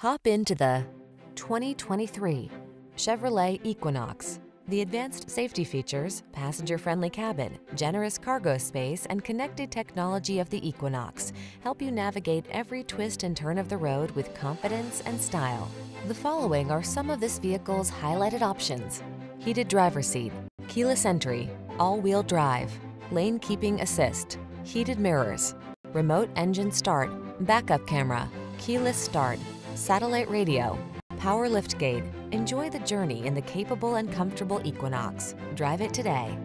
Hop into the 2023 Chevrolet Equinox. The advanced safety features, passenger-friendly cabin, generous cargo space, and connected technology of the Equinox help you navigate every twist and turn of the road with confidence and style. The following are some of this vehicle's highlighted options. Heated driver seat, keyless entry, all-wheel drive, lane keeping assist, heated mirrors, remote engine start, backup camera, keyless start, satellite radio, power liftgate. Enjoy the journey in the capable and comfortable Equinox. Drive it today.